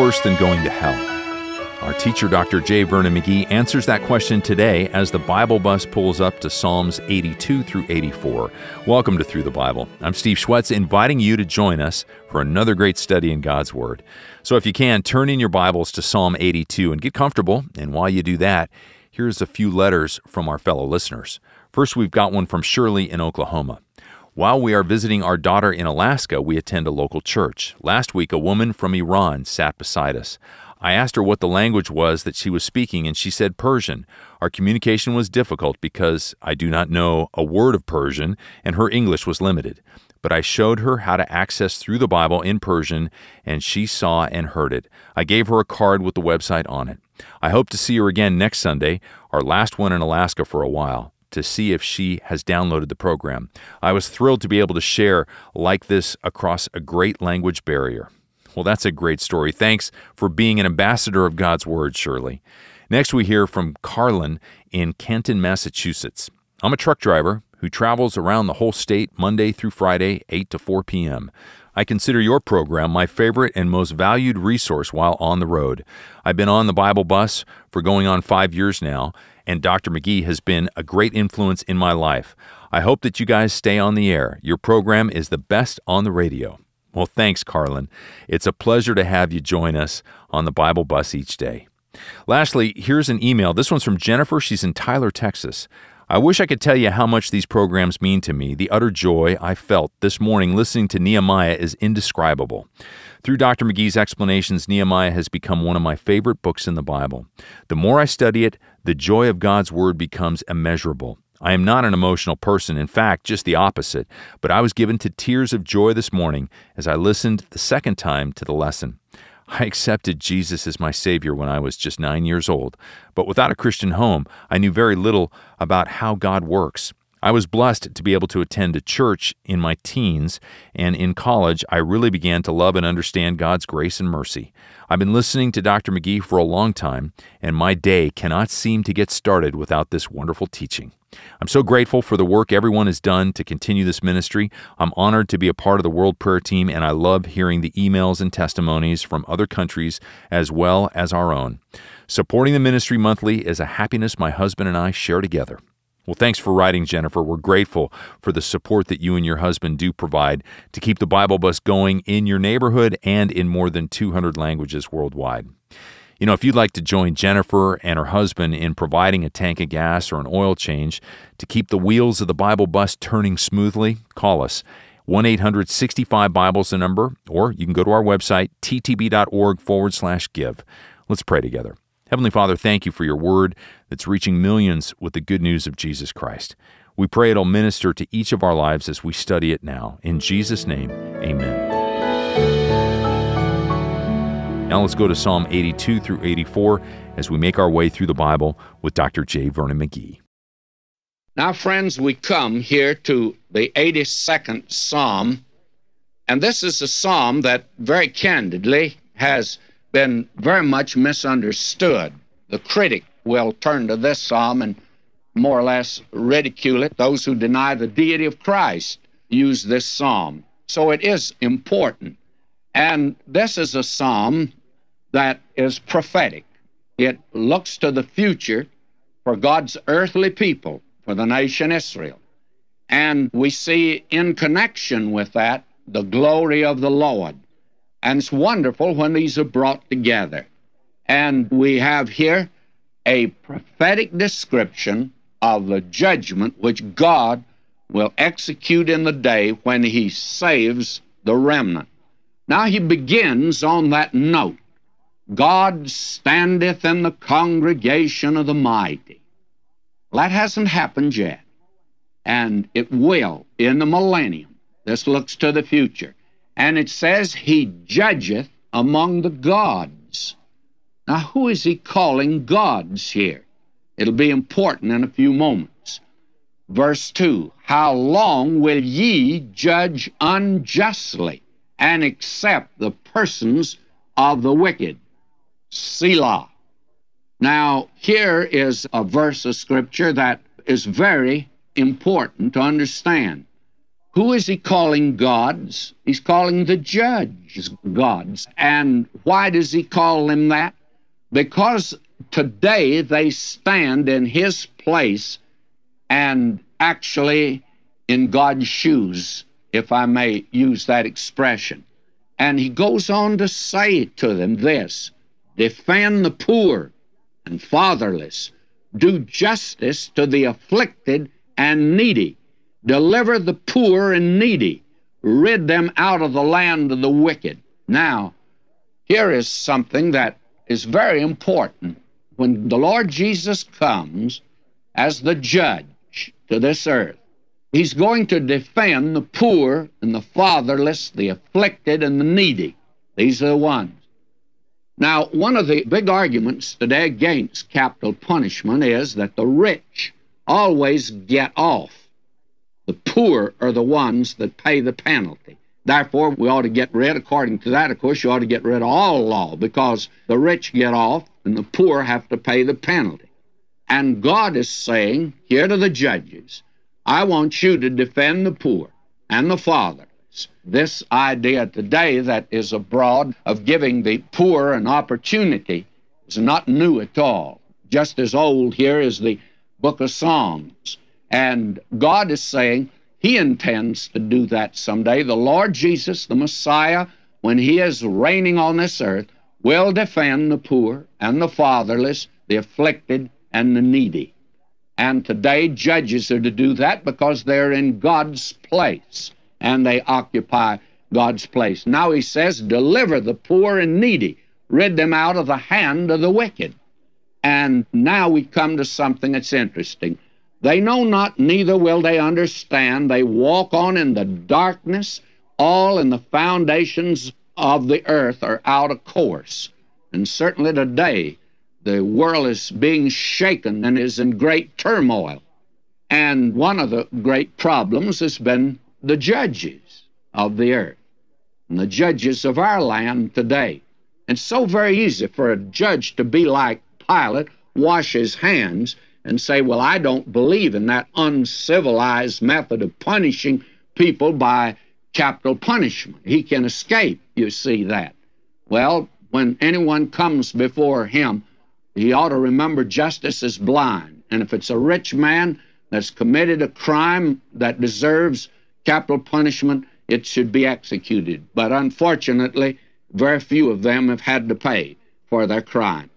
Worse than going to hell? Our teacher, Dr. J. Vernon McGee, answers that question today as the Bible bus pulls up to Psalms 82 through 84. Welcome to Thru the Bible. I'm Steve Schwetz, inviting you to join us for another great study in God's Word. So if you can, turn in your Bibles to Psalm 82 and get comfortable. And while you do that, here's a few letters from our fellow listeners. First, we've got one from Shirley in Oklahoma. While we are visiting our daughter in Alaska, we attend a local church. Last week, a woman from Iran sat beside us. I asked her what the language was that she was speaking, and she said Persian. Our communication was difficult because I do not know a word of Persian, and her English was limited. But I showed her how to access through the Bible in Persian, and she saw and heard it. I gave her a card with the website on it. I hope to see her again next Sunday, our last one in Alaska for a while to see if she has downloaded the program. I was thrilled to be able to share like this across a great language barrier. Well, that's a great story. Thanks for being an ambassador of God's Word, Shirley. Next, we hear from Carlin in Canton, Massachusetts. I'm a truck driver who travels around the whole state Monday through Friday, 8 to 4 p.m. I consider your program my favorite and most valued resource while on the road. I've been on the Bible bus for going on five years now, and Dr. McGee has been a great influence in my life. I hope that you guys stay on the air. Your program is the best on the radio. Well, thanks, Carlin. It's a pleasure to have you join us on the Bible bus each day. Lastly, here's an email. This one's from Jennifer. She's in Tyler, Texas. I wish I could tell you how much these programs mean to me. The utter joy I felt this morning listening to Nehemiah is indescribable. Through Dr. McGee's explanations, Nehemiah has become one of my favorite books in the Bible. The more I study it, the joy of God's Word becomes immeasurable. I am not an emotional person, in fact, just the opposite, but I was given to tears of joy this morning as I listened the second time to the lesson. I accepted Jesus as my Savior when I was just nine years old, but without a Christian home, I knew very little about how God works. I was blessed to be able to attend a church in my teens, and in college, I really began to love and understand God's grace and mercy. I've been listening to Dr. McGee for a long time, and my day cannot seem to get started without this wonderful teaching. I'm so grateful for the work everyone has done to continue this ministry. I'm honored to be a part of the World Prayer Team, and I love hearing the emails and testimonies from other countries as well as our own. Supporting the ministry monthly is a happiness my husband and I share together. Well, thanks for writing, Jennifer. We're grateful for the support that you and your husband do provide to keep the Bible bus going in your neighborhood and in more than 200 languages worldwide. You know, if you'd like to join Jennifer and her husband in providing a tank of gas or an oil change to keep the wheels of the Bible bus turning smoothly, call us. 1 800 65 Bible's the number, or you can go to our website, ttb.org forward slash give. Let's pray together. Heavenly Father, thank you for your word that's reaching millions with the good news of Jesus Christ. We pray it'll minister to each of our lives as we study it now. In Jesus' name, amen. Now let's go to Psalm 82 through 84 as we make our way through the Bible with Dr. J. Vernon McGee. Now, friends, we come here to the 82nd Psalm, and this is a psalm that very candidly has been very much misunderstood. The critic will turn to this psalm and more or less ridicule it. Those who deny the deity of Christ use this psalm. So it is important. And this is a psalm that is prophetic. It looks to the future for God's earthly people, for the nation Israel. And we see in connection with that the glory of the Lord. And it's wonderful when these are brought together. And we have here a prophetic description of the judgment which God will execute in the day when He saves the remnant. Now He begins on that note God standeth in the congregation of the mighty. That hasn't happened yet, and it will in the millennium. This looks to the future. And it says, He judgeth among the gods. Now, who is He calling gods here? It'll be important in a few moments. Verse 2 How long will ye judge unjustly and accept the persons of the wicked? Selah. Now, here is a verse of Scripture that is very important to understand. Who is he calling gods? He's calling the judges gods. And why does he call them that? Because today they stand in his place and actually in God's shoes, if I may use that expression. And he goes on to say to them this defend the poor and fatherless, do justice to the afflicted and needy Deliver the poor and needy. Rid them out of the land of the wicked. Now, here is something that is very important. When the Lord Jesus comes as the judge to this earth, He's going to defend the poor and the fatherless, the afflicted and the needy. These are the ones. Now, one of the big arguments today against capital punishment is that the rich always get off. The poor are the ones that pay the penalty. Therefore, we ought to get rid, according to that, of course, you ought to get rid of all law because the rich get off and the poor have to pay the penalty. And God is saying here to the judges, I want you to defend the poor and the fatherless. This idea today that is abroad of giving the poor an opportunity is not new at all. Just as old here is the book of Psalms. And God is saying He intends to do that someday. The Lord Jesus, the Messiah, when He is reigning on this earth, will defend the poor and the fatherless, the afflicted and the needy. And today, judges are to do that because they're in God's place and they occupy God's place. Now He says, deliver the poor and needy, rid them out of the hand of the wicked. And now we come to something that's interesting. They know not, neither will they understand. They walk on in the darkness, all in the foundations of the earth are out of course. And certainly today, the world is being shaken and is in great turmoil. And one of the great problems has been the judges of the earth and the judges of our land today. It's so very easy for a judge to be like Pilate, wash his hands, and say, well, I don't believe in that uncivilized method of punishing people by capital punishment. He can escape, you see that. Well, when anyone comes before him, he ought to remember justice is blind. And if it's a rich man that's committed a crime that deserves capital punishment, it should be executed. But unfortunately, very few of them have had to pay for their crimes.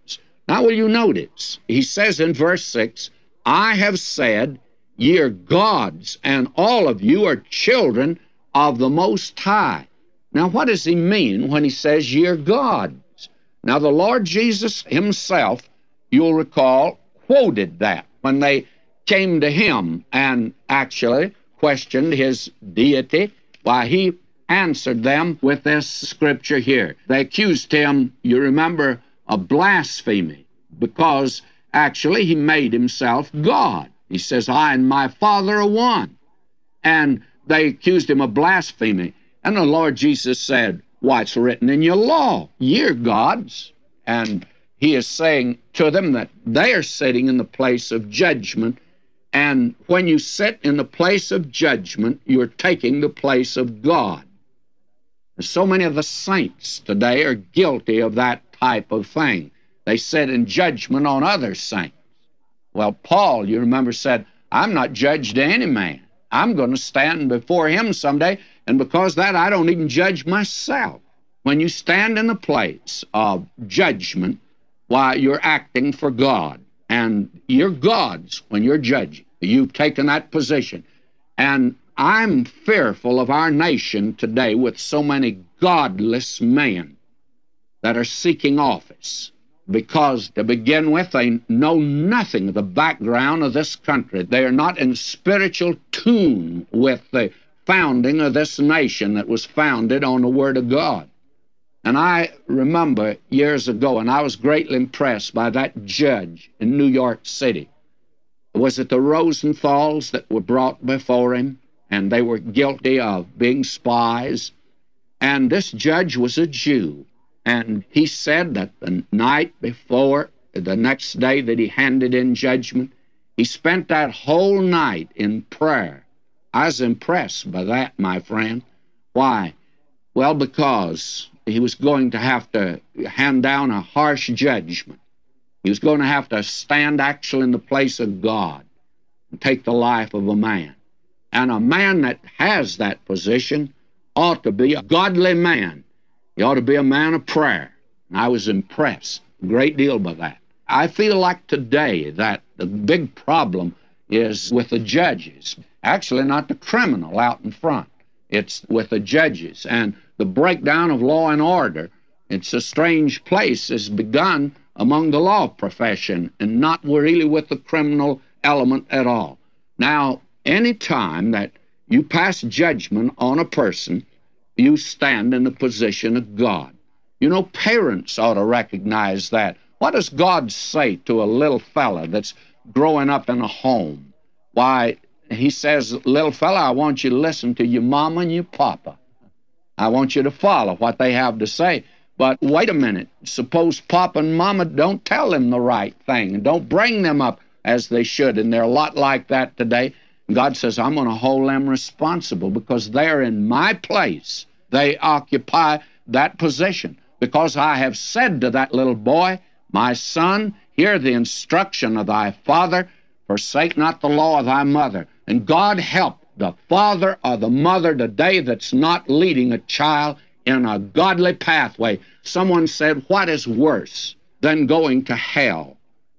Now, will you notice? He says in verse 6, I have said, Ye are gods, and all of you are children of the Most High. Now, what does he mean when he says, Ye are gods? Now, the Lord Jesus himself, you'll recall, quoted that when they came to him and actually questioned his deity. Why, he answered them with this scripture here. They accused him, you remember, of blasphemy because actually he made himself God. He says, I and my Father are one. And they accused him of blasphemy. And the Lord Jesus said, Why, it's written in your law, you're gods. And he is saying to them that they are sitting in the place of judgment. And when you sit in the place of judgment, you're taking the place of God. And So many of the saints today are guilty of that type of thing. They sit in judgment on other saints. Well, Paul, you remember, said, I'm not judged to any man. I'm going to stand before him someday, and because that, I don't even judge myself. When you stand in the place of judgment, why, you're acting for God, and you're God's when you're judging. You've taken that position. And I'm fearful of our nation today with so many godless men that are seeking office because to begin with, they know nothing of the background of this country. They are not in spiritual tune with the founding of this nation that was founded on the Word of God. And I remember years ago, and I was greatly impressed by that judge in New York City. Was it the Rosenthals that were brought before him? And they were guilty of being spies. And this judge was a Jew. And he said that the night before, the next day that he handed in judgment, he spent that whole night in prayer I was impressed by that, my friend. Why? Well, because he was going to have to hand down a harsh judgment. He was going to have to stand actually in the place of God and take the life of a man. And a man that has that position ought to be a godly man. He ought to be a man of prayer. And I was impressed a great deal by that. I feel like today that the big problem is with the judges. Actually, not the criminal out in front. It's with the judges. And the breakdown of law and order, it's a strange place, has begun among the law profession and not really with the criminal element at all. Now, any time that you pass judgment on a person, you stand in the position of God. You know, parents ought to recognize that. What does God say to a little fella that's growing up in a home? Why, he says, Little fella, I want you to listen to your mama and your papa. I want you to follow what they have to say. But wait a minute. Suppose Papa and Mama don't tell them the right thing and don't bring them up as they should. And they're a lot like that today. God says, I'm going to hold them responsible because they're in my place. They occupy that position. Because I have said to that little boy, My son, hear the instruction of thy father, forsake not the law of thy mother. And God help the father or the mother today that's not leading a child in a godly pathway. Someone said, What is worse than going to hell?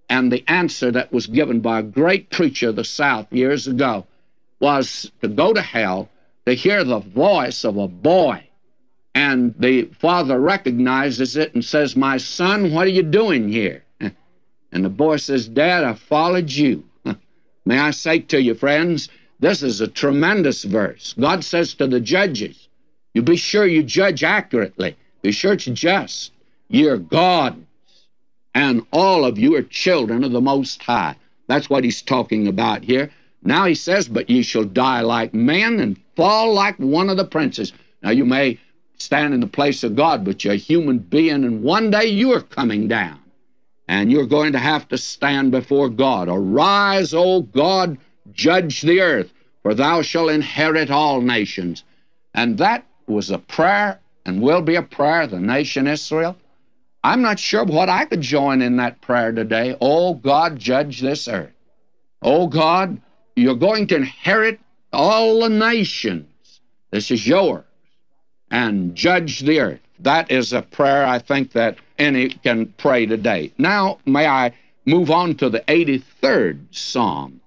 And the answer that was given by a great preacher of the South years ago was to go to hell to hear the voice of a boy. And the father recognizes it and says, My son, what are you doing here? And the boy says, Dad, I followed you. May I say to you, friends, this is a tremendous verse. God says to the judges, You be sure you judge accurately, be sure it's just. You're gods, and all of you are children of the Most High. That's what he's talking about here. Now he says, But ye shall die like men and fall like one of the princes. Now you may stand in the place of God, but you're a human being, and one day you're coming down and you're going to have to stand before God. Arise, O God, judge the earth, for thou shalt inherit all nations. And that was a prayer and will be a prayer of the nation Israel. I'm not sure what I could join in that prayer today. Oh God, judge this earth. Oh God, you're going to inherit all the nations. This is yours. And judge the earth. That is a prayer I think that any can pray today. Now, may I move on to the 83rd Psalm.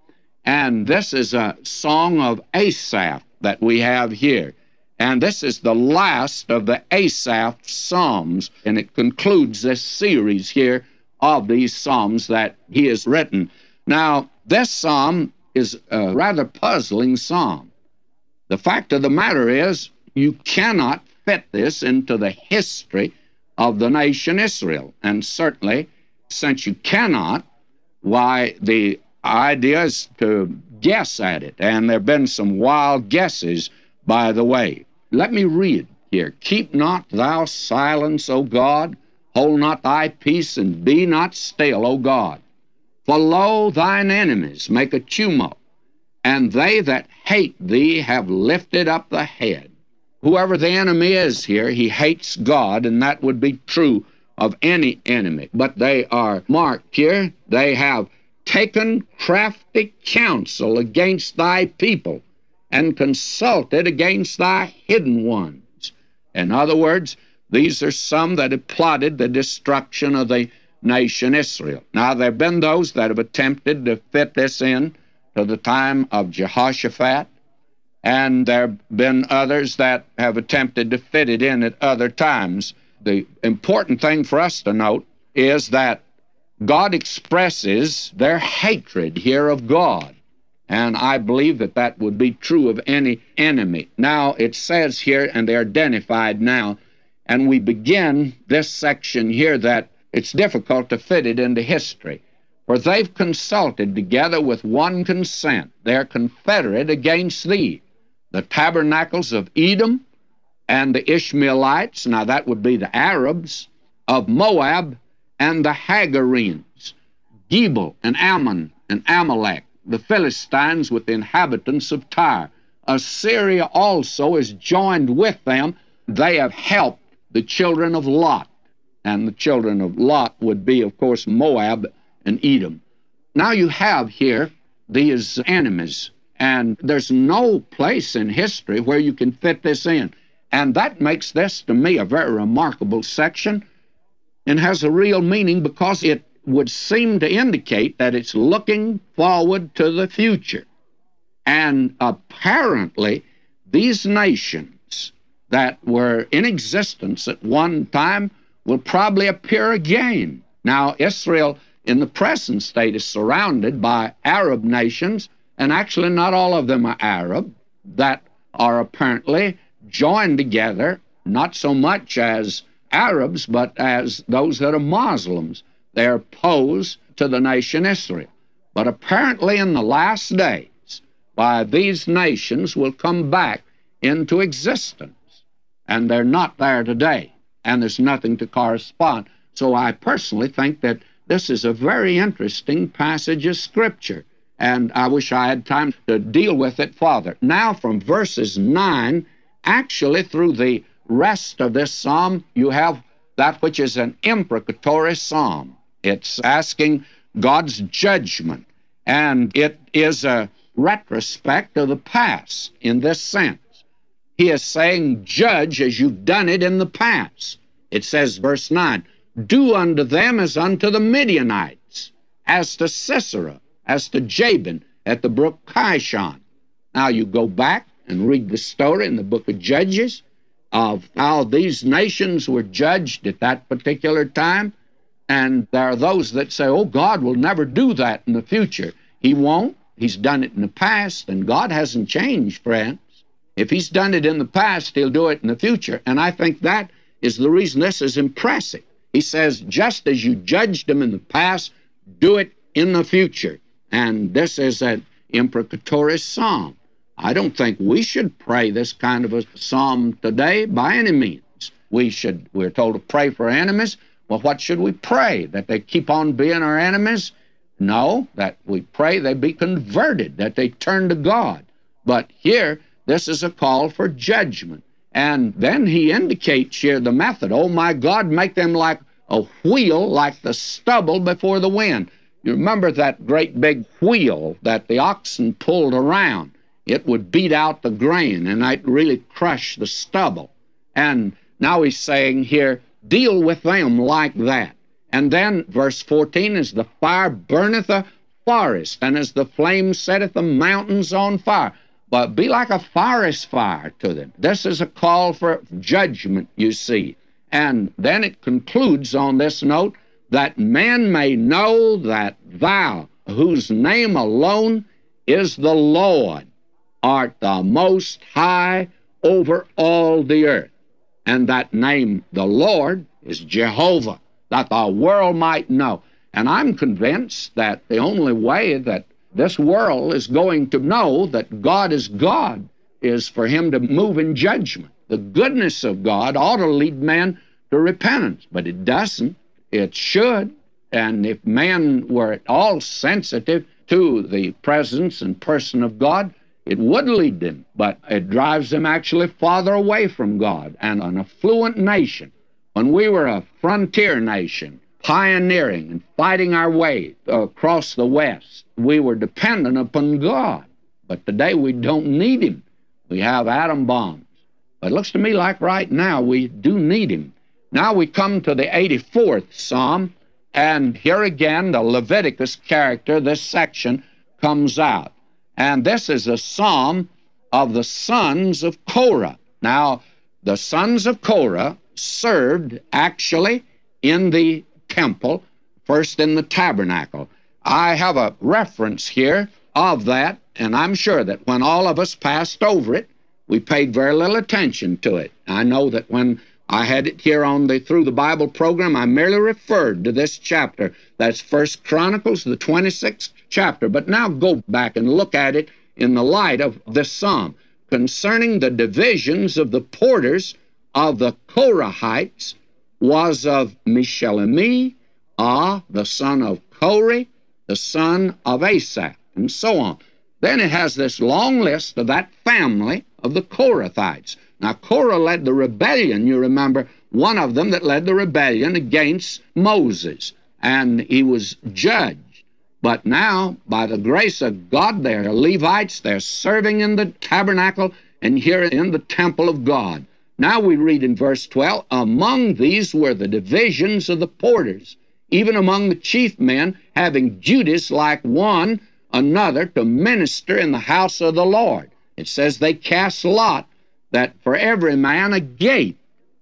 And this is a song of Asaph that we have here. And this is the last of the Asaph Psalms. And it concludes this series here of these Psalms that he has written. Now, this Psalm is a rather puzzling Psalm. The fact of the matter is, you cannot fit this into the history of the nation Israel. And certainly, since you cannot, why the idea is to guess at it. And there have been some wild guesses, by the way. Let me read here Keep not thou silence, O God, hold not thy peace, and be not still, O God. For lo, thine enemies make a tumult, and they that hate thee have lifted up the head whoever the enemy is here, he hates God, and that would be true of any enemy. But they are marked here. They have taken crafty counsel against thy people and consulted against thy hidden ones. In other words, these are some that have plotted the destruction of the nation Israel. Now, there have been those that have attempted to fit this in to the time of Jehoshaphat and there have been others that have attempted to fit it in at other times. The important thing for us to note is that God expresses their hatred here of God. And I believe that that would be true of any enemy. Now, it says here, and they're identified now, and we begin this section here that it's difficult to fit it into history. For they've consulted together with one consent. They're confederate against thee the tabernacles of Edom and the Ishmaelites, now that would be the Arabs, of Moab and the Hagarenes, Gebal and Ammon and Amalek, the Philistines with the inhabitants of Tyre, Assyria also is joined with them. They have helped the children of Lot. And the children of Lot would be, of course, Moab and Edom. Now you have here these enemies, and there's no place in history where you can fit this in. And that makes this, to me, a very remarkable section and has a real meaning because it would seem to indicate that it's looking forward to the future. And apparently, these nations that were in existence at one time will probably appear again. Now, Israel in the present state is surrounded by Arab nations, and actually, not all of them are Arab, that are apparently joined together, not so much as Arabs, but as those that are Muslims. They're opposed to the nation Israel. But apparently, in the last days, by these nations will come back into existence. And they're not there today, and there's nothing to correspond. So I personally think that this is a very interesting passage of Scripture, and I wish I had time to deal with it further. Now, from verses 9 actually, through the rest of this psalm, you have that which is an imprecatory psalm. It's asking God's judgment, and it is a retrospect of the past in this sense. He is saying, Judge as you've done it in the past. It says, verse 9, Do unto them as unto the Midianites, as to Sisera, as to Jabin at the brook Kishon. Now you go back and read the story in the book of Judges of how these nations were judged at that particular time. And there are those that say, oh, God will never do that in the future. He won't. He's done it in the past, and God hasn't changed, friends. If He's done it in the past, He'll do it in the future. And I think that is the reason this is impressive. He says, just as you judged them in the past, do it in the future. And this is an imprecatory psalm. I don't think we should pray this kind of a psalm today by any means. We should, we're told to pray for enemies. Well, what should we pray? That they keep on being our enemies? No, that we pray they be converted, that they turn to God. But here, this is a call for judgment. And then he indicates here the method. Oh my God, make them like a wheel, like the stubble before the wind. You remember that great big wheel that the oxen pulled around it would beat out the grain and it really crush the stubble. And now he's saying here, deal with them like that. And then verse 14 is the fire burneth a forest, and as the flame setteth the mountains on fire. But be like a forest fire to them. This is a call for judgment, you see. And then it concludes on this note that men may know that thou, whose name alone is the Lord, art the most high over all the earth. And that name, the Lord, is Jehovah, that the world might know. And I'm convinced that the only way that this world is going to know that God is God is for him to move in judgment. The goodness of God ought to lead man to repentance, but it doesn't. It should. And if man were at all sensitive to the presence and person of God, it would lead them, but it drives them actually farther away from God and an affluent nation. When we were a frontier nation, pioneering and fighting our way across the West, we were dependent upon God. But today we don't need Him. We have atom bombs. But it looks to me like right now we do need Him. Now we come to the 84th Psalm, and here again the Leviticus character, this section, comes out. And this is a psalm of the sons of Korah. Now, the sons of Korah served actually in the temple, first in the tabernacle. I have a reference here of that, and I'm sure that when all of us passed over it, we paid very little attention to it. I know that when I had it here on the Thru the Bible program, I merely referred to this chapter. That's First Chronicles, the 26th chapter. But now go back and look at it in the light of this psalm concerning the divisions of the porters of the Korahites was of Meshelemi, Ah, the son of Kore, the son of Asaph, and so on. Then it has this long list of that family of the Korathites. Now, Korah led the rebellion, you remember, one of them that led the rebellion against Moses, and he was judged. But now, by the grace of God, they're Levites, they're serving in the tabernacle and here in the temple of God. Now we read in verse 12 Among these were the divisions of the porters, even among the chief men, having Judas like one another to minister in the house of the Lord. It says they cast lot that for every man a gate.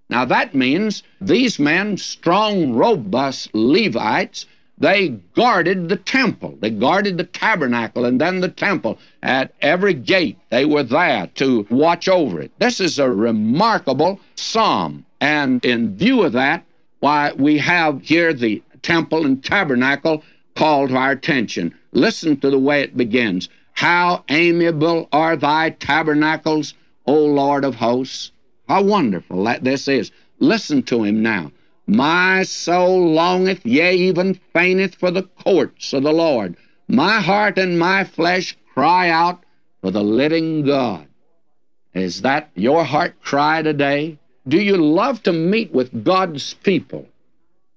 Now that means these men, strong, robust Levites, they guarded the temple. They guarded the tabernacle and then the temple. At every gate, they were there to watch over it. This is a remarkable psalm. And in view of that, why we have here the temple and tabernacle called to our attention. Listen to the way it begins. How amiable are thy tabernacles, O Lord of hosts. How wonderful that this is. Listen to him now. My soul longeth, yea, even fainteth for the courts of the Lord. My heart and my flesh cry out for the living God. Is that your heart cry today? Do you love to meet with God's people?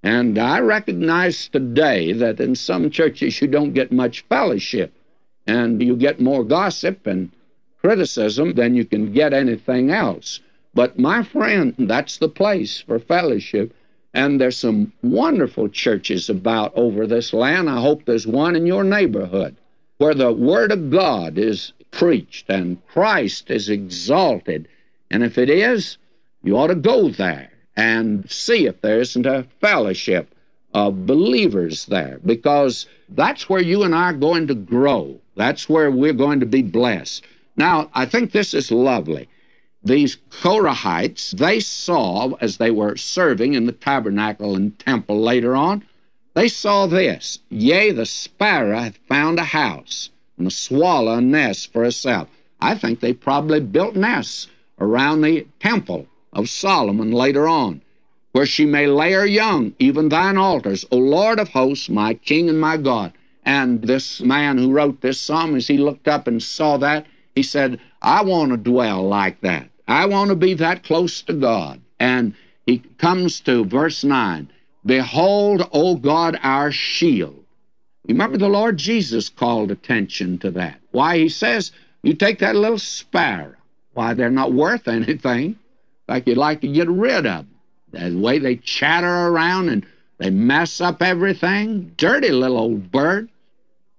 And I recognize today that in some churches you don't get much fellowship, and you get more gossip and criticism than you can get anything else. But my friend, that's the place for fellowship. And there's some wonderful churches about over this land. I hope there's one in your neighborhood where the Word of God is preached and Christ is exalted. And if it is, you ought to go there and see if there isn't a fellowship of believers there because that's where you and I are going to grow. That's where we're going to be blessed. Now, I think this is lovely these Korahites, they saw as they were serving in the tabernacle and temple later on, they saw this Yea, the sparrow hath found a house, and the swallow a nest for herself. I think they probably built nests around the temple of Solomon later on, where she may lay her young, even thine altars, O Lord of hosts, my King and my God. And this man who wrote this psalm, as he looked up and saw that, he said, I want to dwell like that. I want to be that close to God. And he comes to verse 9 Behold, O God, our shield. Remember, the Lord Jesus called attention to that. Why, he says, You take that little sparrow. Why, they're not worth anything. Like you'd like to get rid of them. The way they chatter around and they mess up everything. Dirty little old bird.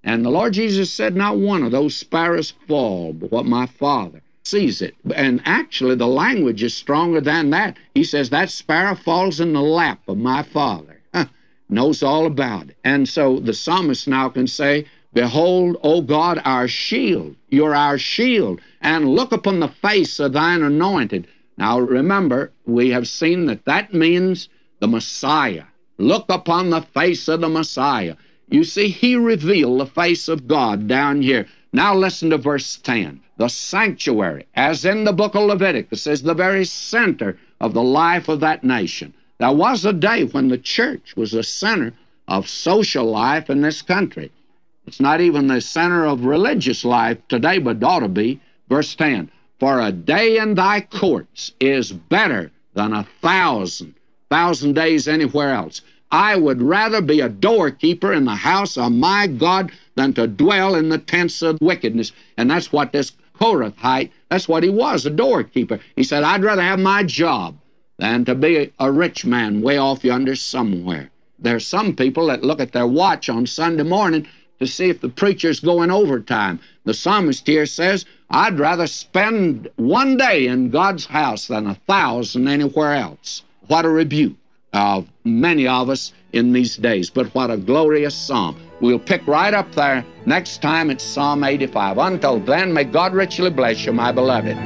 And the Lord Jesus said, Not one of those sparrows fall, but what my Father sees it. And actually, the language is stronger than that. He says, That sparrow falls in the lap of my Father. Huh, knows all about it. And so the psalmist now can say, Behold, O God, our shield. You're our shield. And look upon the face of thine anointed. Now remember, we have seen that that means the Messiah. Look upon the face of the Messiah. You see, he revealed the face of God down here. Now listen to verse 10. The sanctuary, as in the book of Leviticus, is the very center of the life of that nation. There was a day when the church was the center of social life in this country. It's not even the center of religious life today, but ought to be. Verse 10 For a day in thy courts is better than a thousand, thousand days anywhere else. I would rather be a doorkeeper in the house of my God than to dwell in the tents of wickedness. And that's what this Korathite, that's what he was, a doorkeeper. He said, I'd rather have my job than to be a rich man way off yonder somewhere. There's some people that look at their watch on Sunday morning to see if the preacher's going overtime. The psalmist here says, I'd rather spend one day in God's house than a thousand anywhere else. What a rebuke of many of us in these days. But what a glorious psalm. We'll pick right up there next time it's Psalm 85. Until then, may God richly bless you, my beloved.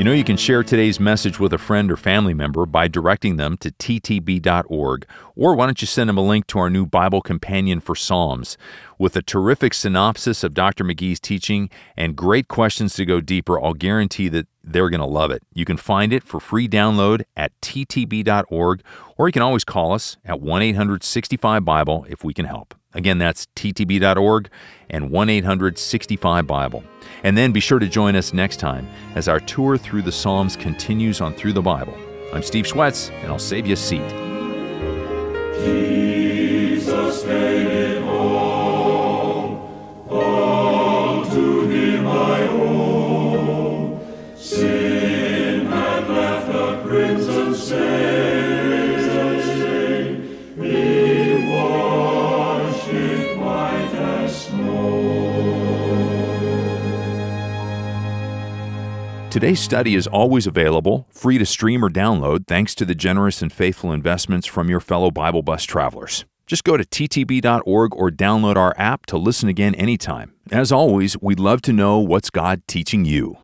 You know, you can share today's message with a friend or family member by directing them to ttb.org. Or why don't you send them a link to our new Bible Companion for Psalms? With a terrific synopsis of Dr. McGee's teaching and great questions to go deeper, I'll guarantee that they're going to love it. You can find it for free download at ttb.org, or you can always call us at 1 800 65 Bible if we can help. Again, that's ttb.org and 1 800 65 Bible. And then be sure to join us next time as our tour through the Psalms continues on Thru the Bible. I'm Steve Schwetz, and I'll save you a seat. Jesus Today's study is always available, free to stream or download, thanks to the generous and faithful investments from your fellow Bible Bus travelers. Just go to ttb.org or download our app to listen again anytime. As always, we'd love to know what's God teaching you.